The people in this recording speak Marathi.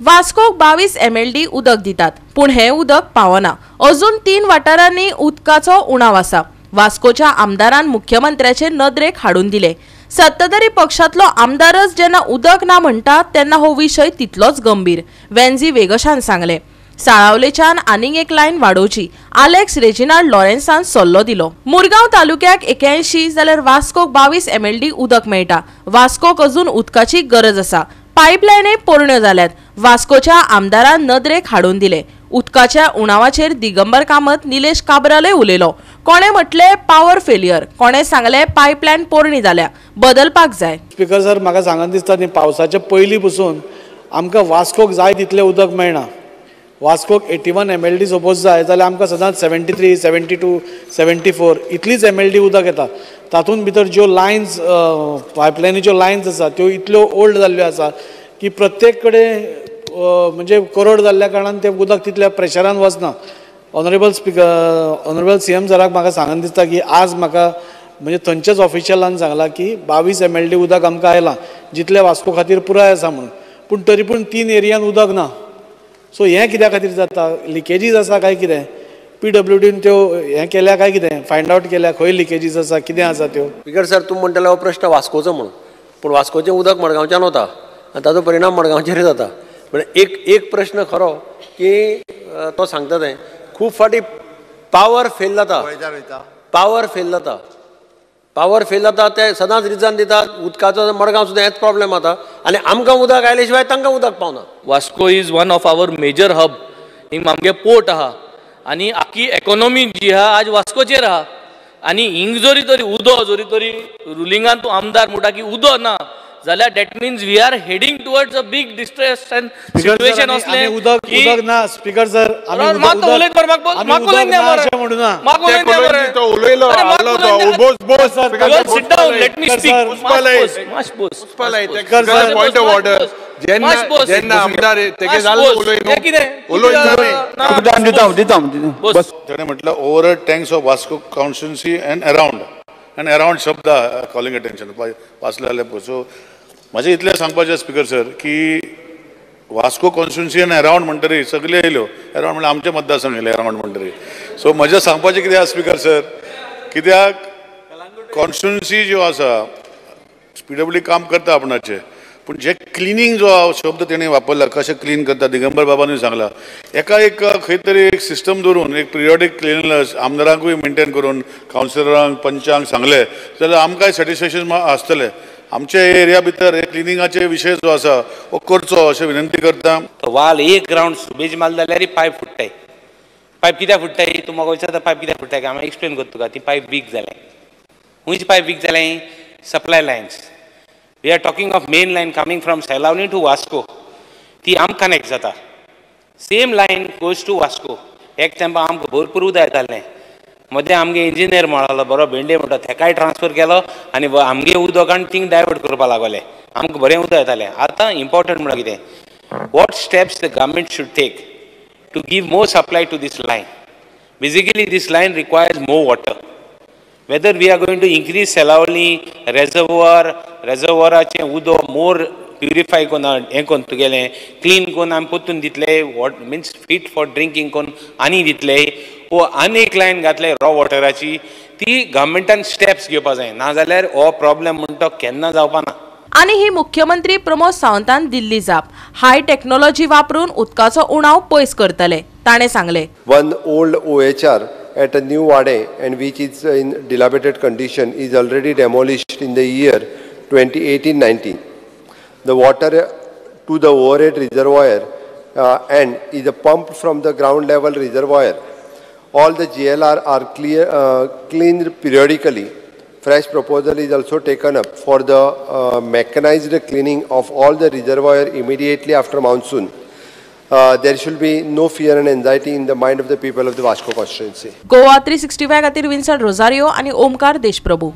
वास्कोक बावीस एम एल डी उदक दितात. पूण हें उदक पावना. अजून तीन वाठारांनी उदकाचो उणाव आसा वास्कोच्या आमदारान मुख्यमंत्र्याचे नदरेक हाडून दिले. सत्ताधारी पक्षांतलो आमदारच जेन्ना उदक ना म्हणटा तेन्ना हो विशय तितलोच गंभीर वेन्झी वेगशान सांगले. साळावलेच्यान आनीक एक लायन वाडोवची आलेक्स रेजिनाल्ड लॉरेन्सान सल्लो दिलो. मुरगांव तालुक्याक एक्याऐंशी जाल्यार वास्कोक बावीस एम एल डी उदक मेळटा. वास्कोक अजून उदकाची गरज आसा पायपलायनी पोरण्यो जाल्यात वास्कोच्या आमदारान नदरेक हाडून दिले. उदकाच्या उणावाचेर दिगंबर कामत निलेश काब्राले उलयलो. कोणे म्हटले पावर फेलियर कोणे सांगले पायपलायन पोरणी जाल्या. बदलपाक जाय. स्पिकर सर म्हाका सांगन दिसता न्ही पावसाच्या पयलीं पसून आमकां वास्कोक जाय तितलें उदक मेळना. वास्कोक eighty one M L D suppose जाय जाल्यार आमकां सदांच seventy three seventy two seventy four इतलीच एम एल डी उदक येता. तातूंत भितर ज्यो लायन्स पायपलायनीच्यो लायन्स आसा त्यो इतल्यो ओल्ड जाल्ल्यो आसा की प्रत्येक कडेन म्हणजे करोड जाल्ल्या कारणान तें उदक तितल्या प्रेशरान वचना honourable speaker honourable C M सराक म्हाका सांगन दिसता की आज म्हाका म्हणजे थंयच्याच ऑफिशियलान सांगलां की बावीस एम एल डी उदक आमकां आयलां जितलें वास्को खातीर पुराय आसा म्हणून. पूण तरी पूण तीन एरियान उदक ना. सो हें कित्या खातीर जाता? लिकेजीस आसा काय कितें? पी डब्ल्यू डीन त्यो हें केल्या काय कितें? फायंड आवट केल्या खंय लिकेजीस आसा कितें आसा त्यो? स्पिकर सर तूं म्हणटाले हो प्रश्न वास्कोचो म्हणून. पूण वास्कोचें उदक मडगांवच्यान वता आनी ताचो परिणाम मडगांवचेर जाता. पण एक एक प्रश्न खरो की तो सांगता तें. खूब फाटी पावर फेल जाता. पावर फेल जाता. पावर फेल जाता ते सदांच रिजन दितात. उदकाचो मडगांव सुद्दां हेच प्रॉब्लेम जाता आनी आमकां उदक आयले शिवाय तांकां उदक पावना. Vasco is one of our major hub हिंग आमगे पोर्ट आहा. आनी आख्खी इकॉनॉमी जी आहा आज वास्कोचेर आहा आनी हिंग जरी तरी उदो जरी तरी रुलिंगान तूं आमदार म्हणटा की उदो ना. जाल्यार that means we are heading towards a big distress and situation असलें उदक उदक ना स्पिकर सर उलयत मरे, म्हाका म्हाका उलयत ना मरे. म्हणू ना म्हाका उलयत द्या मरे. तो उलयलो उलयत तो. बोस Bose sir, speaker Well, sir, sit down, let me Sir, speak. sir, पुष्पालय. माश बोस, पुष्पालय, माश ते बोस. कर, सर, माश order. बोस. जेन्ना. जेन्ना आमदार तेगे जाल्लो बोस. उलोय हें कितें? ना, दितां दितां बोस. ताणें म्हटलं over tanks of Vasco constituency and around and around शब्द कॉलिंग अटेन्शन वाचले जाल्यार सो म्हाजें इतलें सांगपाचें स्पिकर सर की वास्को कॉन्स्टिट्युन्सीन आनी अरावंड म्हणटरी सगळे येयल्यो एरावंड म्हणल्यार आमचे मतदारसंघ येयले एरावंड म्हणटरी सो म्हजें सांगपाचें कितें आसा स्पिकर सर? कित्याक? कॉन्स्टिट्युन्सी ज्यो आसा पी डब्ल्यू काम करता आपणाचे. पूण जे क्लिनींग जो शब्द तेणें वापरला कशें क्लीन करता दिगंबर बाबानूय सांगला. एका एक खंय तरी एक सिस्टम दवरून एक पिरियॉडीक क्लिननेस आमदारांकूय मेंटेन करून कावन्सिलरांक पंचांक सांगले जाल्यार आमकांय सॅटिस्फॅक्शन आसतलें आमच्या एरिया भितर हे क्लिनिंगाचे विशय जो आसा हो करचो अशें विनंती करता. वाल एक ग्रावंड सुबेज मारले जाल्यार पायप फुट्टाय पायप कित्याक फुट्टाय तूं म्हाका विचारता पायप कित्याक फुट्टाय काय हांव एक्सप्लेन करता तुका ती पायप वीक जालें खंयची पायप वीक जालें supply lines we are talking of main line coming from Selaulim to Vasco ती आम कनेक्ट जाता same line goes to Vasco एक तेंपा आमकां भरपूर उदक येतालें मदें आमगे इंजिनियर म्हणलो बरो भेंडे म्हणटा तेकाय ट्रान्सफर केलो आनी आमगे उदक आनी थिंग डायवर्ट करपा लागले आमकां बरें उदक येतालें आतां इम्पॉर्टंट म्हणल्यार कितें what steps the government should take to give more supply to this line basically this line requires more water Whether we are going to increase Selaoli reservoir, reservoiraचे उदो more purify कोन हें कोन तुगेलें clean कोन आमी पोत्तून दितले what means fit for drinking कोन आनी दितले? वो आनी एक लायन घातले रॉ वॉटराची ती गव्हर्मेंटान स्टेप्स घेवपा जाय. नाजाल्यार हो प्रॉब्लेम म्हणटा तो केन्ना जावपा ना. आणि ही मुख्यमंत्री प्रमोद सावंतान दिल्ली जाप. हाय टेक्नॉलॉजी वापरून उदकाचो उणाव पयस करतले. ताणें सांगले. One old OHR at a new Wade and which is in dilapidated condition is already demolished in the year 2018-19. The water to the overhead reservoir uh, and is pumped from the ground level reservoir. All the GLR are clear, uh, cleaned periodically. Fresh proposal is also taken up for the uh, mechanized cleaning of all the reservoir immediately after monsoon. Uh, there should be no fear and anxiety in the mind of the people of the Vasco constituency. Goa three sixty five खातीर विन्संट रोजारियो आनी ओमकार देशप्रभू